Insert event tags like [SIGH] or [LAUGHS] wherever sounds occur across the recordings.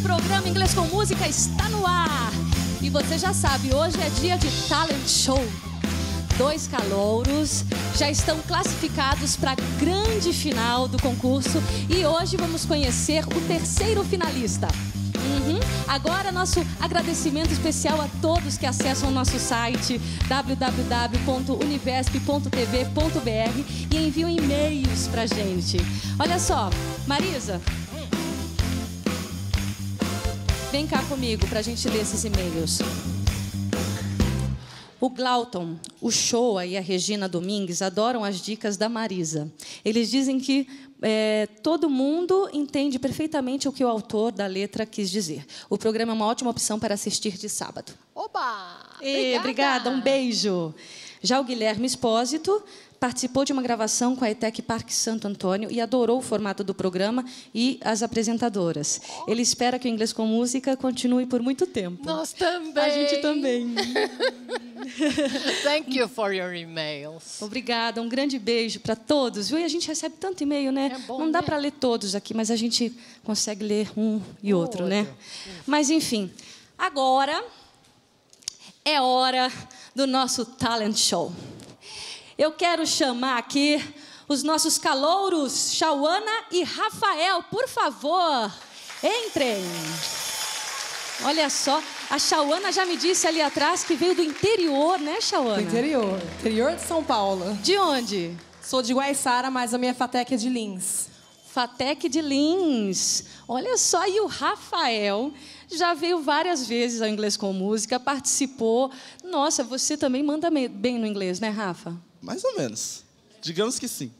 o programa Inglês com Música está no ar. E você já sabe, hoje é dia de talent show. Dois calouros já estão classificados para a grande final do concurso e hoje vamos conhecer o terceiro finalista. Uhum. Agora, nosso agradecimento especial a todos que acessam o nosso site www.univesp.tv.br e enviam e-mails pra gente. Olha só, Marisa, vem cá comigo pra gente ler esses e-mails. O Glauton, o Shoa e a Regina Domingues adoram as dicas da Marisa. Eles dizem que é, todo mundo entende perfeitamente o que o autor da letra quis dizer. O programa é uma ótima opção para assistir de sábado. Oba! E, obrigada. obrigada, um beijo. Já o Guilherme Espósito participou de uma gravação com a ETEC Parque Santo Antônio e adorou o formato do programa e as apresentadoras. Ele espera que o Inglês com Música continue por muito tempo. Nós também. A gente também. [LAUGHS] Thank you for your emails. Obrigada, um grande beijo para todos. Viu? E a gente recebe tanto e-mail, né? É bom, Não dá né? para ler todos aqui, mas a gente consegue ler um e outro, né? Mas enfim, agora é hora do nosso talent show. Eu quero chamar aqui os nossos calouros, Shauana e Rafael, por favor, entrem. Olha só, a Shauana já me disse ali atrás que veio do interior, né, Shauana? Do interior. Interior de São Paulo. De onde? Sou de Guaiçara, mas a minha fatec é de Lins. Fatec de Lins. Olha só, e o Rafael já veio várias vezes ao Inglês com Música, participou. Nossa, você também manda bem no inglês, né, Rafa? Mais ou menos. Digamos que sim.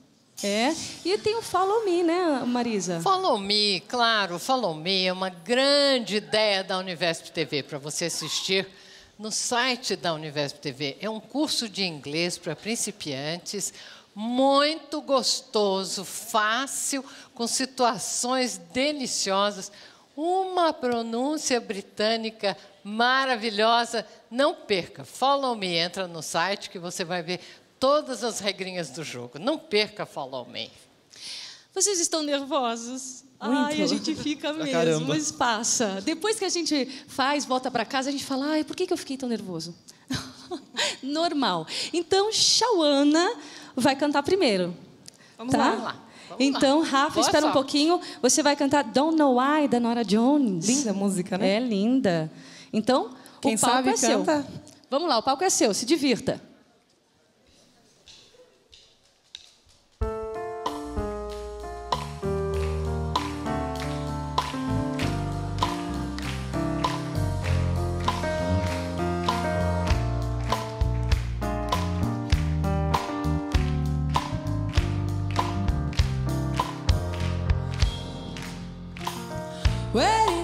É. E tem o Follow Me, né, Marisa? Follow Me, claro, Follow Me é uma grande ideia da Univesp TV para você assistir no site da Univesp TV. É um curso de inglês para principiantes, muito gostoso, fácil, com situações deliciosas, uma pronúncia britânica maravilhosa. Não perca, Follow Me, entra no site que você vai ver todas as regrinhas do jogo. Não perca Follow Me. Vocês estão nervosos? Muito. Ai, a gente fica [LAUGHS] mesmo, caramba. mas passa. Depois que a gente faz, volta para casa, a gente fala, ai, por que, eu fiquei tão nervoso? [LAUGHS] Normal. Então, Shauana vai cantar primeiro. Vamos tá? lá. Vamos então, lá. Rafa, Boa espera um sorte. pouquinho. Você vai cantar Don't Know Why, da Nora Jones. Linda música, né? É linda. Então, Quem o palco sabe é seu. canta. Vamos lá, o palco é seu. Se divirta. Waiting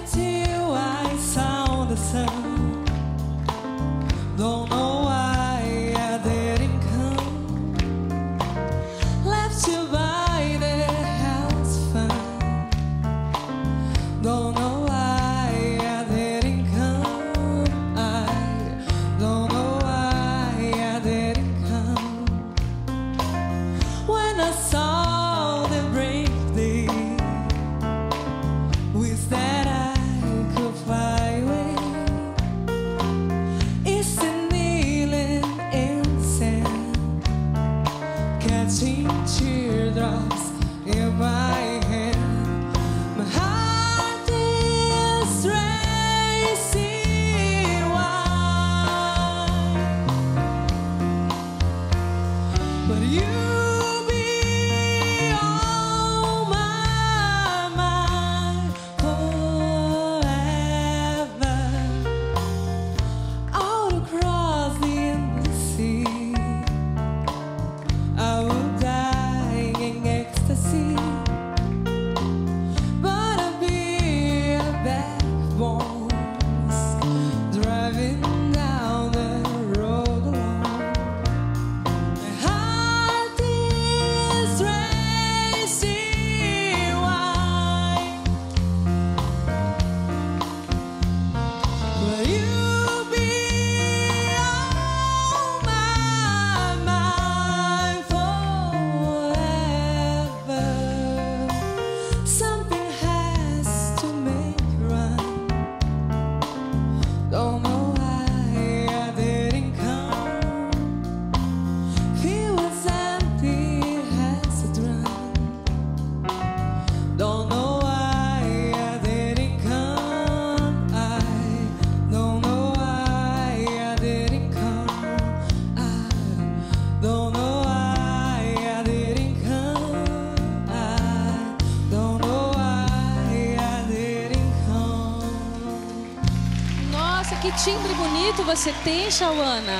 você tem, Shauana.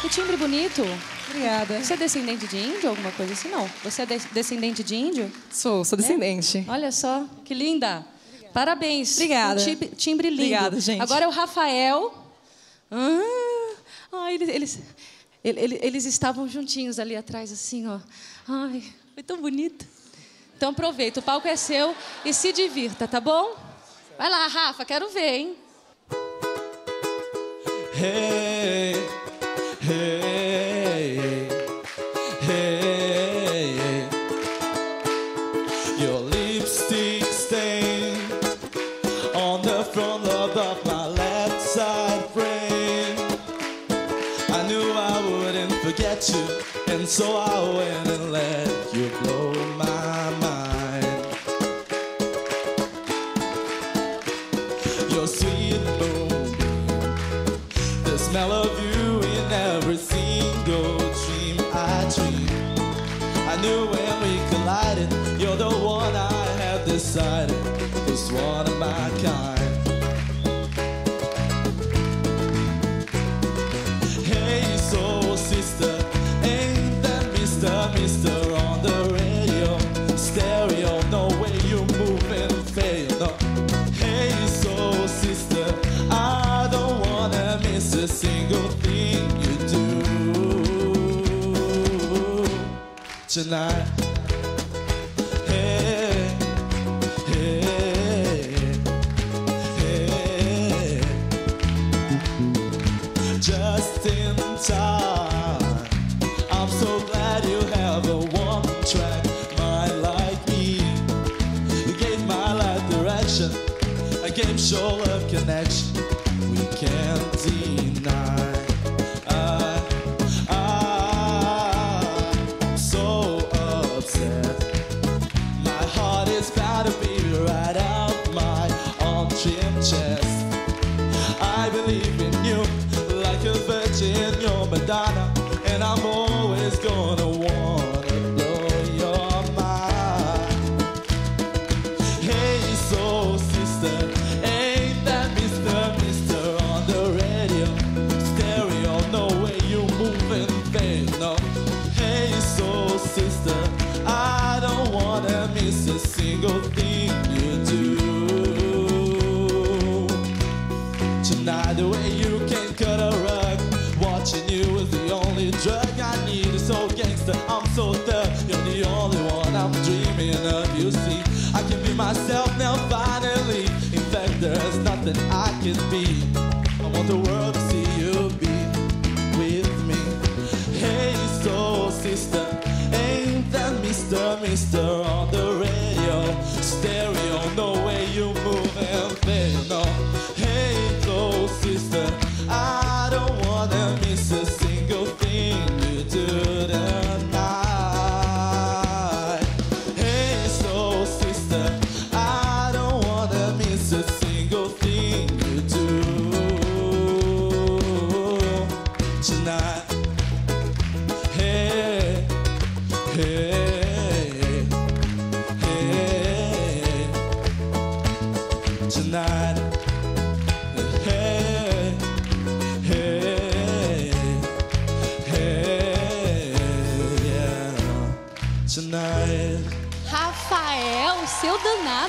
Que timbre bonito. Obrigada. Você é descendente de índio, alguma coisa assim? Não. Você é de- descendente de índio? Sou, sou descendente. Olha só, que linda. Parabéns. Obrigada. Um timbre, timbre lindo. Obrigada, gente. Agora é o Rafael. Ah, ai, eles, eles, ele- ele- eles estavam juntinhos ali atrás, assim, ó. Ai, foi tão bonito. Então aproveita, o palco é seu e se divirta, tá bom? Vai lá, Rafa, quero ver, hein? Hey, hey, hey. Your lipstick stain on the front lobe of my left side frame. I knew I wouldn't forget you, and so I went and let tonight.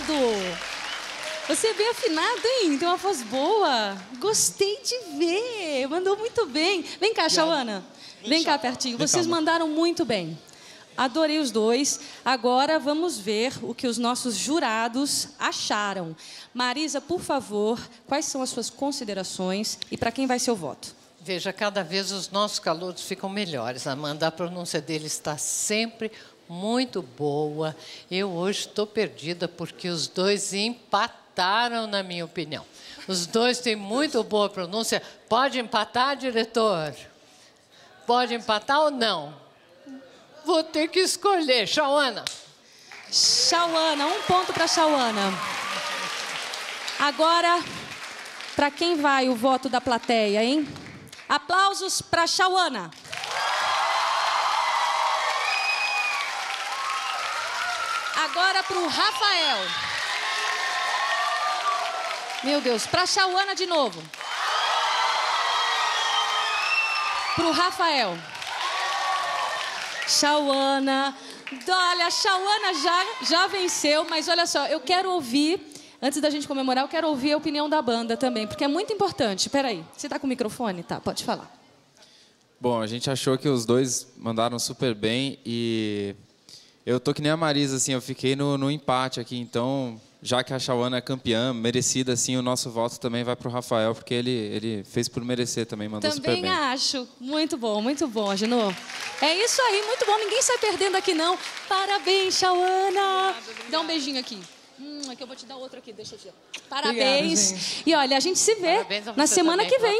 Danado. Você é bem afinado, hein? Tem uma voz boa. Gostei de ver. Mandou muito bem. Vem cá, Chauana. Vem cá pertinho. Vocês mandaram muito bem. Adorei os dois. Agora vamos ver o que os nossos jurados acharam. Marisa, por favor, quais são as suas considerações e para quem vai ser o voto? Veja, cada vez os nossos calouros ficam melhores. Amanda, a pronúncia dele está sempre muito boa. Eu hoje estou perdida porque os dois empataram, na minha opinião. Os dois têm muito boa pronúncia. Pode empatar, diretor? Pode empatar ou não? Vou ter que escolher. Chauana. Chauana, um ponto para Chauana. Agora, para quem vai o voto da plateia, hein? Aplausos para Chauana. Agora para o Rafael. Meu Deus, para Chauana de novo. pro Rafael. Shauana. Olha, a Shauana já, já venceu, mas olha só, eu quero ouvir, antes da gente comemorar, eu quero ouvir a opinião da banda também, porque é muito importante. Peraí, você tá com o microfone? Tá, pode falar. Bom, a gente achou que os dois mandaram super bem e eu tô que nem a Marisa, assim, eu fiquei no, no empate aqui, então, já que a Shawana é campeã, merecida, assim, o nosso voto também vai pro Rafael, porque ele, ele fez por merecer também, mandou super Também bem. acho. Muito bom, muito bom, Agenor. É isso aí, muito bom. Ninguém sai perdendo aqui, não. Parabéns, Shauana. Dá um beijinho aqui. Hum, aqui eu vou te dar outro aqui, deixa eu ver. Parabéns. e olha, a gente se vê Parabéns na semana também que vem.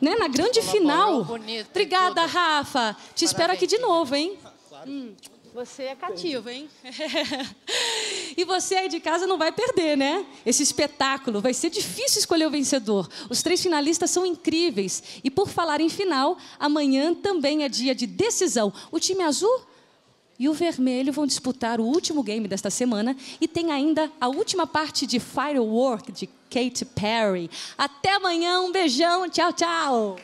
Né? Na grande Colaborou final. bonito Obrigada, tudo. Rafa. Te espero aqui de novo, hein? Hum, você é cativo, hein? [LAUGHS] e você aí de casa não vai perder, né? Esse espetáculo. Vai ser difícil escolher o vencedor. Os três finalistas são incríveis. E por falar em final, amanhã também é dia de decisão. O time azul e o vermelho vão disputar o último game desta semana e tem ainda a última parte de Firework de Katy Perry. Até amanhã, um beijão, tchau, tchau.